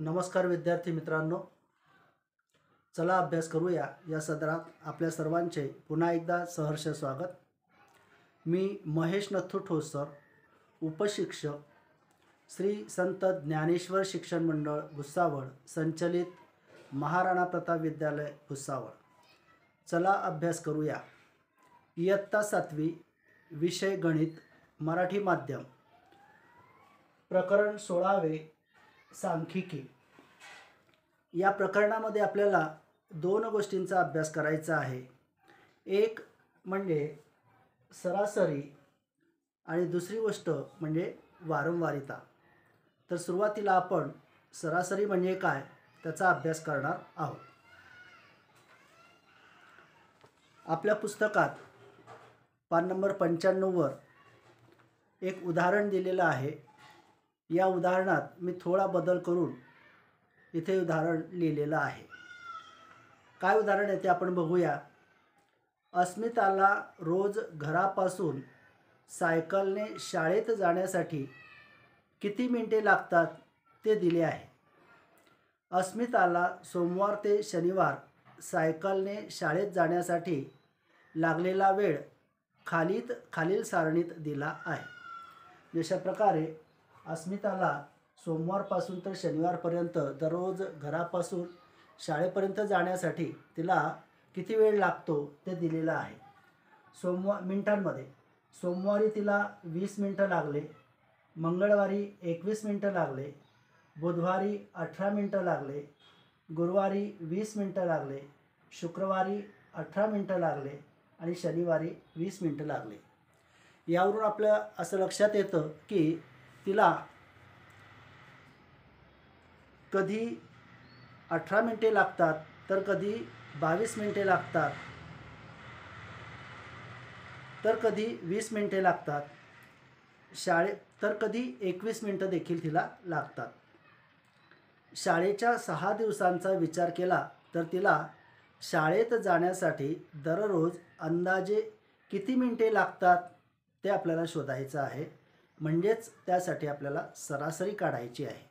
नमस्कार विद्यार्थी मित्रांनो. चला अभ्यास करूया या सदरात आपल्या सर्वांचे पुन्हा एकदा सहर्ष स्वागत. मी महेश नथू ठोसर उपशिक्षक श्री संत ज्ञानेश्वर शिक्षण मंडळ भुसावळ संचलित महाराणा प्रताप विद्यालय भुसावळ. चला अभ्यास करूया. इयत्ता सातवी विषय गणित मराठी माध्यम. प्रकरण सोळावे सांख्यिकी. या प्रकरणामध्ये आपल्याला दोन गोष्टींचा अभ्यास करायचा आहे. एक म्हणजे सरासरी आणि दुसरी गोष्ट म्हणजे वारंवारिता. तर सुरुवातीला आपण सरासरी म्हणजे काय त्याचा अभ्यास करणार आहोत. आपल्या पुस्तकात पान नंबर पंच्याण्णववर एक उदाहरण दिलेलं आहे. या उदाहरणात मी थोडा बदल करून इथे उदाहरण लिहिलेलं आहे. काय उदाहरण आहे ते आपण बघूया. अस्मिताला रोज घरापासून सायकलने शाळेत जाण्यासाठी किती मिनिटे लागतात ते दिले आहे. अस्मिताला सोमवार ते शनिवार सायकलने शाळेत जाण्यासाठी लागलेला वेळ खालीत खालील सारणीत दिला आहे. जशा प्रकारे अस्मिताला सोमवारपासून तर शनिवारपर्यंत दररोज घरापासून शाळेपर्यंत जाण्यासाठी तिला किती वेळ लागतो ते दिलेलं आहे. सोमवार मिनिटांमध्ये. सोमवारी तिला वीस मिनटं लागले. मंगळवारी एकवीस मिनटं लागले. बुधवारी अठरा मिनटं लागले. गुरुवारी वीस मिनटं लागले. शुक्रवारी अठरा मिनटं लागले आणि शनिवारी वीस मिनटं लागले. यावरून आपलं असं लक्षात येतं की तिला कधी अठरा मिनटे लागतात तर कधी बावीस मिनटे लागतात तर कधी वीस मिनटे लागतात. शाळे तर कधी एकवीस मिनटं देखील तिला लागतात. शाळेच्या सहा दिवसांचा विचार केला तर तिला शाळेत जाण्यासाठी दररोज अंदाजे किती मिनटे लागतात ते आपल्याला शोधायचं आहे. म्हणजेच त्यासाठी आपल्याला सरासरी काढायची आहे.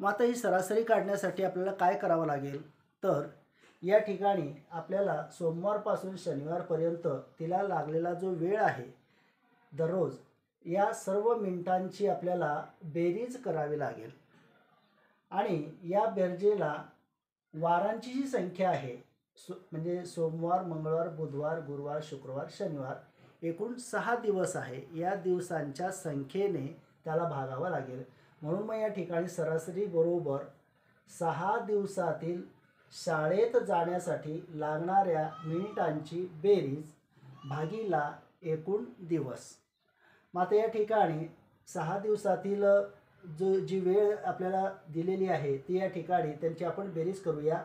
मग आता ही सरासरी काढण्यासाठी आपल्याला काय करावं लागेल? तर या ठिकाणी आपल्याला सोमवारपासून शनिवारपर्यंत तिला लागलेला जो वेळ आहे दररोज या सर्व मिनिटांची आपल्याला बेरीज करावी लागेल. आणि या बेरजेला वारांची जी संख्या आहे सो म्हणजे सोमवार मंगळवार बुधवार गुरुवार शुक्रवार शनिवार एकूण सहा दिवस आहे. या दिवसांच्या संख्येने त्याला भागावं लागेल. म्हणून मग या ठिकाणी सरासरी बरोबर सहा दिवसातील शाळेत जाण्यासाठी लागणाऱ्या मिनिटांची बेरीज भागीला एकूण दिवस. मग आता या ठिकाणी सहा दिवसातील जो जी वेळ आपल्याला दिलेली आहे ती या ठिकाणी त्यांची आपण बेरीज करूया.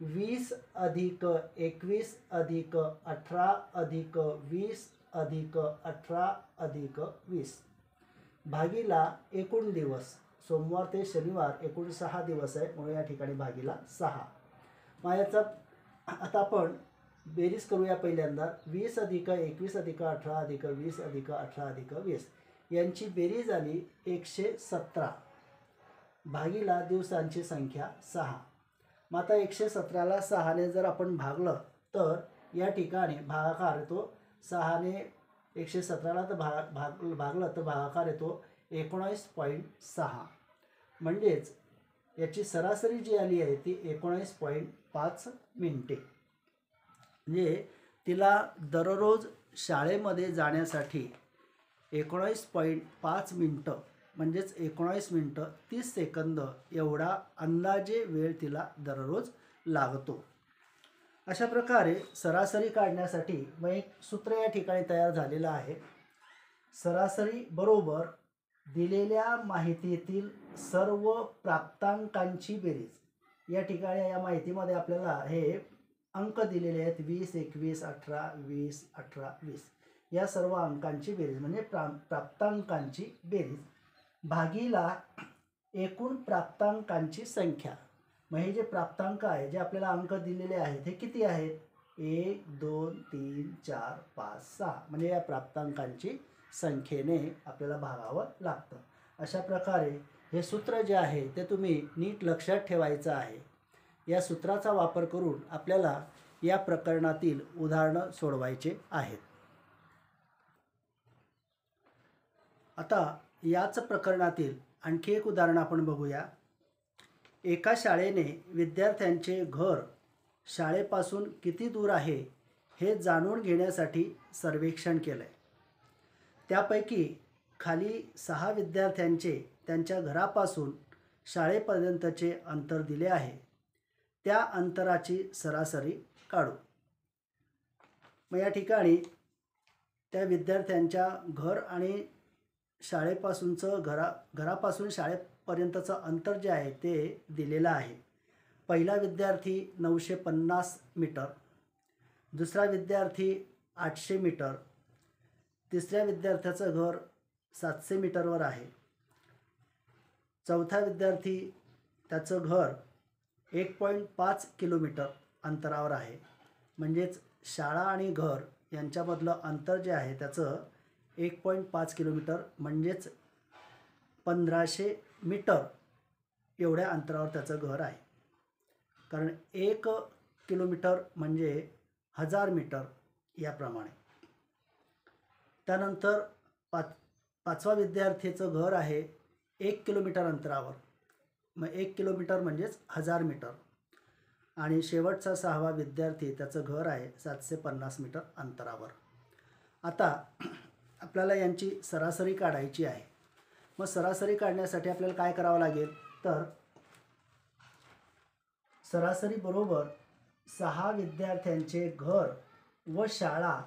वीस अधिक एकवीस अधिक अठरा अधिक वीस अधिक अठरा अधिक वीस. भागीला एकूण दिवस. सोमवार ते शनिवार एकूण सहा दिवस आहे म्हणून या ठिकाणी भागीला सहा. मग याचा आता आपण बेरीज करूया पहिल्यांदा. वीस अधिक एकवीस अधिक अठरा अधिक वीस अधिक अठरा अधिक वीस. यांची बेरीज आली एकशे सतरा. भागीला दिवसांची संख्या सहा. मग आता एकशे सतराला सहाने जर आपण भागलं तर या ठिकाणी भागाकार तो सहाने एकशे सतराला तर भाग भाग भागलं तर भागाकार येतो एकोणावीस पॉईंट सहा. म्हणजेच याची सरासरी जी आली आहे ती एकोणावीस पॉईंट पाच मिनटे. म्हणजे तिला दररोज शाळेमध्ये जाण्यासाठी एकोणावीस पॉईंट पाच मिनटं म्हणजेच एकोणावीस मिनटं तीस सेकंद एवढा अंदाजे वेळ तिला दररोज लागतो. अशा प्रकारे सरासरी काढण्यासाठी मग एक सूत्र या ठिकाणी तयार झालेलं आहे. सरासरी बरोबर दिलेल्या माहितीतील सर्व प्राप्तांकांची बेरीज. या ठिकाणी या माहितीमध्ये आपल्याला हे अंक दिलेले आहेत. वीस एकवीस अठरा वीस अठरा वीस. या सर्व अंकांची बेरीज म्हणजे प्रा प्राप्तांकांची बेरीज. भागीला एकूण प्राप्तांकांची संख्या. मग हे जे प्राप्तांक आहे जे आपल्याला अंक दिलेले आहेत हे किती आहेत? एक दोन तीन चार पाच सहा. म्हणजे या प्राप्तांकांची संख्येने आपल्याला भागावं लागतं. अशा प्रकारे हे सूत्र जे आहे ते तुम्ही नीट लक्षात ठेवायचं आहे. या सूत्राचा वापर करून आपल्याला या प्रकरणातील उदाहरणं सोडवायचे आहेत. आता याच प्रकरणातील आणखी एक उदाहरण आपण बघूया. एका शाळेने विद्यार्थ्यांचे घर शाळेपासून किती दूर आहे हे जाणून घेण्यासाठी सर्वेक्षण केलं आहे त्यापैकी खाली सहा विद्यार्थ्यांचे त्यांच्या घरापासून शाळेपर्यंतचे अंतर दिले आहे. त्या अंतराची सरासरी काढू. मग या ठिकाणी त्या विद्यार्थ्यांच्या घर आणि शाळेपासूनचं घरा घरापासून शाळेपर्यंतचं अंतर जे आहे ते दिलेलं आहे. पहिला विद्यार्थी नऊशे पन्नास मीटर दुसरा विद्यार्थी आठशे मीटर तिसऱ्या विद्यार्थ्याचं घर सातशे मीटरवर आहे. चौथा विद्यार्थी त्याचं घर एक पॉईंट पाच किलोमीटर अंतरावर आहे. म्हणजेच शाळा आणि घर यांच्यामधलं अंतर जे आहे त्याचं एक पॉईंट पाच किलोमीटर म्हणजेच पंधराशे मीटर एवढ्या अंतरावर त्याचं घर आहे. कारण एक किलोमीटर म्हणजे हजार मीटर याप्रमाणे. त्यानंतर पाच पाचवा विद्यार्थीचं घर आहे एक किलोमीटर अंतरावर. मग एक किलोमीटर म्हणजेच हजार मीटर. आणि शेवटचा सहावा विद्यार्थी त्याचं घर आहे सातशे पन्नास मीटर अंतरावर. आता आपल्याला यांची सरासरी काढायची आहे. मग सरासरी काढण्यासाठी आपल्याला काय करावं लागेल? तर सरासरी बरोबर सहा विद्यार्थ्यांचे घर व शाळा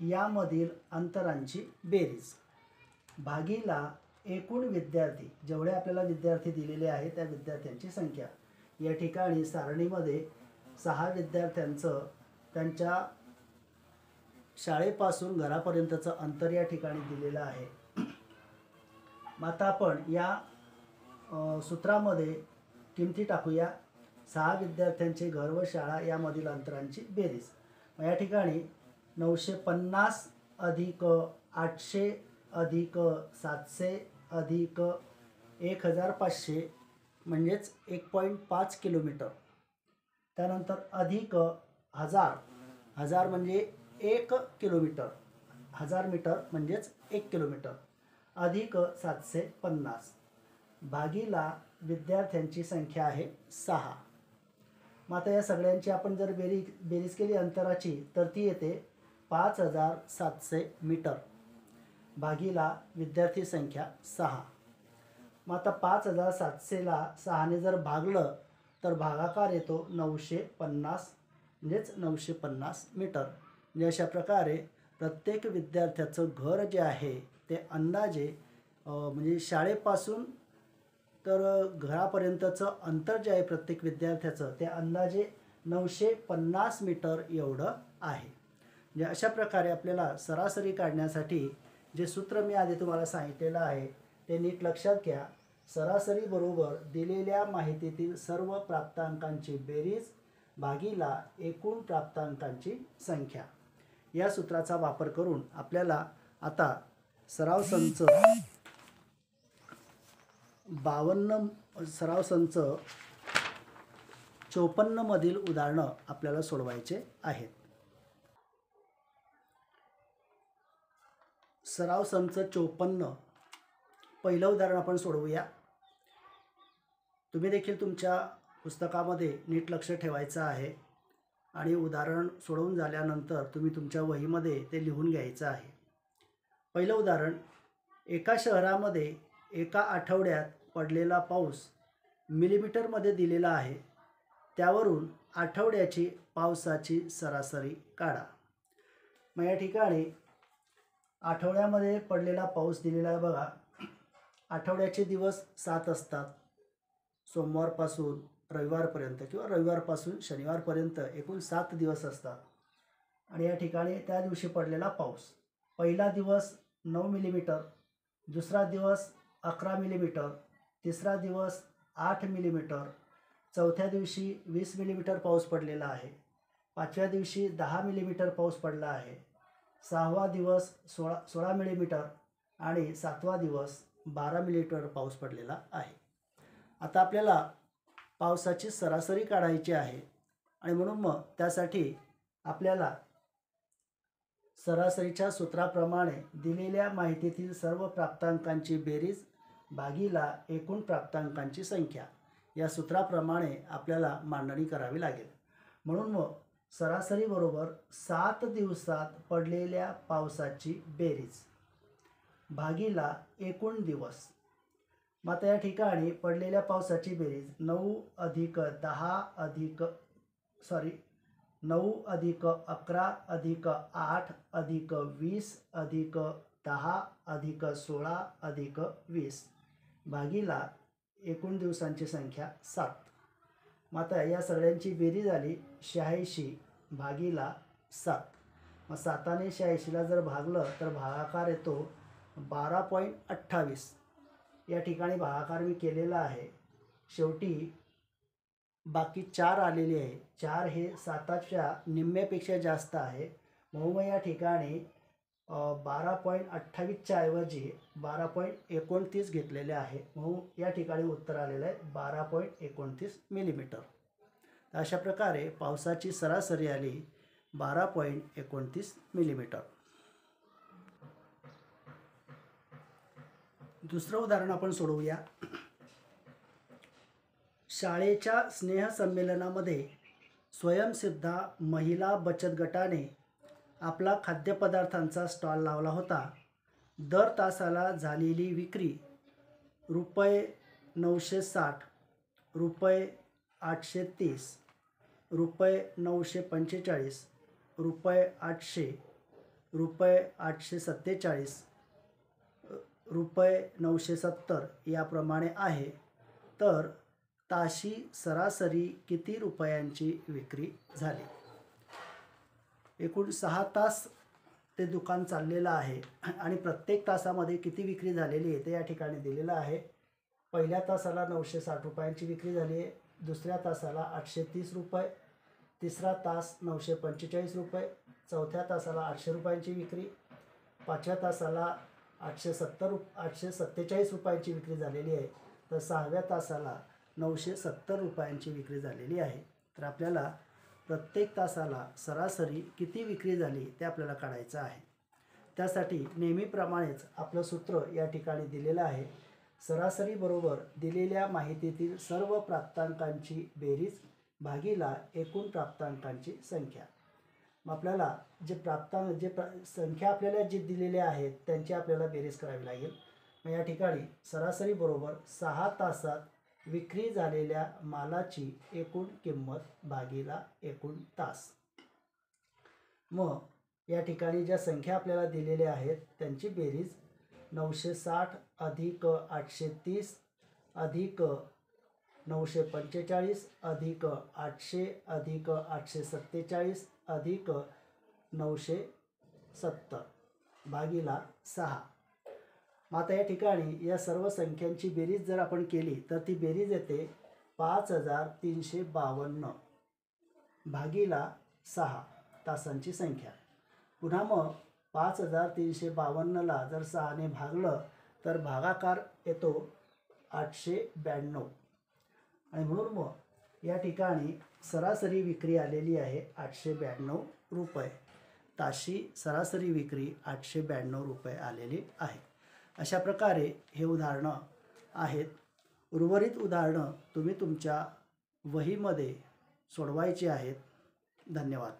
यामधील अंतरांची बेरीज. भागीला एकूण विद्यार्थी जेवढे आपल्याला विद्यार्थी दिलेले आहेत त्या विद्यार्थ्यांची संख्या. या ठिकाणी सारणीमध्ये सहा विद्यार्थ्यांचं त्यांच्या शाळेपासून घरापर्यंतचं अंतर या ठिकाणी दिलेलं आहे. आता आपण या सूत्रामध्ये किमती टाकूया. सहा विद्यार्थ्यांचे घर व शाळा यामधील अंतरांची बेरीज. मग या ठिकाणी नऊशे पन्नास अधिक आठशे अधिक सातशे अधिक एक हजार पाचशे म्हणजेच एक पॉईंट पाच किलोमीटर. त्यानंतर अधिक हजार. हजार म्हणजे एक किलोमीटर. हजार मीटर म्हणजेच एक किलोमीटर. अधिक सातशे पन्नास. भागीला विद्यार्थ्यांची संख्या आहे सहा. मग आता या सगळ्यांची आपण जर बेरी बेरीज केली अंतराची तर ती येते पाच हजार सातशे मीटर. भागीला विद्यार्थी संख्या सहा. मग आता पाच हजार सातशेला सहाने जर भागलं तर भागाकार येतो नऊशे पन्नास म्हणजेच नऊशे पन्नास मीटर. म्हणजे अशा प्रकारे प्रत्येक विद्यार्थ्याचं घर जे आहे ते अंदाजे म्हणजे शाळेपासून तर घरापर्यंतचं अंतर जे आहे प्रत्येक विद्यार्थ्याचं ते अंदाजे नऊशे पन्नास मीटर एवढं आहे. म्हणजे अशा प्रकारे आपल्याला सरासरी काढण्यासाठी जे सूत्र मी आधी तुम्हाला सांगितलेलं आहे ते नीट लक्षात घ्या. सरासरी बरोबर दिलेल्या माहितीतील सर्व प्राप्तांकांची बेरीज भागीला एकूण प्राप्तांकांची संख्या. या सूत्राचा वापर करून आपल्याला आता सराव संच बावन्न सराव संच चोपन्नमधील उदाहरणं आपल्याला सोडवायचे आहेत. सराव संच चोपन्न पहिलं उदाहरण आपण सोडवूया. तुम्ही देखील तुमच्या पुस्तकामध्ये नीट लक्ष ठेवायचं आहे. आणि उदाहरण सोडवून झाल्यानंतर तुम्ही तुमच्या वहीमध्ये ते लिहून घ्यायचं आहे. पहिलं उदाहरण एका शहरामध्ये एका आठवड्यात पडलेला पाऊस मिलीमीटरमध्ये दिलेला आहे. त्यावरून आठवड्याची पावसाची सरासरी काढा. मग या ठिकाणी आठवड्यामध्ये पडलेला पाऊस दिलेला आहे बघा. आठवड्याचे दिवस सात असतात. सोमवारपासून रविवारपर्यंत किंवा रविवारपासून शनिवारपर्यंत एकूण सात दिवस असतात. आणि या ठिकाणी त्या दिवशी पडलेला पाऊस. पहिला दिवस नऊ मिलीमीटर दुसरा दिवस अकरा मिलीमीटर तिसरा दिवस आठ मिलीमीटर चौथ्या दिवशी वीस मिलीमीटर पाऊस पडलेला आहे. पाचव्या दिवशी दहा मिलीमीटर पाऊस पडला आहे. सहावा दिवस सोळा सोळा मिलीमीटर आणि सातवा दिवस बारा मिलीमीटर पाऊस पडलेला आहे. आता आपल्याला पावसाची सरासरी काढायची आहे. आणि म्हणून मग त्यासाठी आपल्याला सरासरीच्या सूत्राप्रमाणे दिलेल्या माहितीतील सर्व प्राप्तांकांची बेरीज भागीला एकूण प्राप्तांकांची संख्या या सूत्राप्रमाणे आपल्याला मांडणी करावी लागेल. म्हणून मग सरासरीबरोबर सात दिवसात पडलेल्या पावसाची बेरीज भागीला एकूण दिवस मात्र या ठिकाणी पडलेल्या पावसाची बेरीज नऊ अधिक दहा अधिक सॉरी नऊ अधिक अकरा अधिक आठ अधिक वीस अधिक दहा अधिक सोळा अधिक वीस भागीला एकूण दिवसांची संख्या सात. मात्र या सगळ्यांची बेरीज आली शहाऐंशी भागीला सात. मग साताने शहाऐंशीला जर भागलं तर भागाकार येतो बारा पॉईंट अठ्ठावीस. या ठिकाणी भागाकार मी केलेला आहे. शेवटी बाकी चार आलेली आहे. चार हे साताच्या निम्म्यापेक्षा जास्त आहे. म्हणून मग या ठिकाणी बारा पॉईंट अठ्ठावीसच्या ऐवजी बारा पॉईंट एकोणतीस घेतलेले आहे. म्हणून या ठिकाणी उत्तर आलेलं आहे बारा पॉईंट एकोणतीस मिलीमीटर. अशा प्रकारे पावसाची सरासरी आली बारा पॉईंट एकोणतीस मिलीमीटर. दुसरं उदाहरण आपण सोडवूया. शाळेच्या स्नेहसंमेलनामध्ये स्वयंसिद्धा महिला बचत गटाने आपला खाद्यपदार्थांचा स्टॉल लावला होता. दर तासाला झालेली विक्री रुपये नऊशे साठ रुपये आठशे तीस रुपये नऊशे पंचेचाळीस रुपये आठशे रुपये आठशे सत्तेचाळीस रुपये नऊशे सत्तर याप्रमाणे आहे. तर ताशी सरासरी किती रुपयांची विक्री झाली? एकूण सहा तास ते दुकान चाललेलं आहे आणि प्रत्येक तासामध्ये किती विक्री झालेली आहे ते या ठिकाणी दिलेलं आहे. पहिल्या तासाला नऊशे साठ रुपयांची विक्री झाली आहे. दुसऱ्या तासाला आठशे तीस रुपये. तिसरा तास नऊशे पंचेचाळीस रुपये. चौथ्या तासाला आठशे रुपयांची विक्री. पाचव्या तासाला आठशे सत्तर रुप आठशे सत्तेचाळीस रुपयांची विक्री झालेली आहे. तर सहाव्या तासाला नऊशे सत्तर रुपयांची विक्री झालेली आहे. तर आपल्याला प्रत्येक तासाला सरासरी किती विक्री झाली ते आपल्याला काढायचं आहे. त्यासाठी नेहमीप्रमाणेच आपलं सूत्र या ठिकाणी दिलेलं आहे. सरासरीबरोबर दिलेल्या माहितीतील सर्व प्राप्तांकांची बेरीज भागीला एकूण प्राप्तांकांची संख्या. मग आपल्याला जे प्राप्तांक जे प्रा संख्या आपल्याला जे दिलेल्या आहेत त्यांची आपल्याला बेरीज करावी लागेल. मग या ठिकाणी सरासरी बरोबर सहा तासात विक्री झालेल्या मालाची एकूण किंमत भागीला एकूण तास. मग या ठिकाणी ज्या संख्या आपल्याला दिलेल्या आहेत त्यांची बेरीज नऊशे साठ अधिक आठशे तीस अधिक नऊशे पंचेचाळीस अधिक आठशे अधिक आठशे सत्तेचाळीस अधिक नऊशे सत्तर भागीला सहा. मग आता या ठिकाणी या सर्व संख्यांची बेरीज जर आपण केली तर ती बेरीज येते पाच हजार तीनशे बावन्न भागीला सहा तासांची संख्या. पुन्हा मग पाच हजार तीनशे बावन्नला जर सहाने भागलं तर भागाकार येतो आठशे ब्याण्णव. आणि म्हणून मग या ठिकाणी सरासरी विक्री आलेली आहे आठशे ब्याण्णव रुपये. ताशी सरासरी विक्री आठशे ब्याण्णव रुपये आलेली आहे. अशा प्रकारे हे उदाहरणं आहेत. उर्वरित उदाहरणं तुम्ही तुमच्या वहीमध्ये सोडवायची आहेत. धन्यवाद.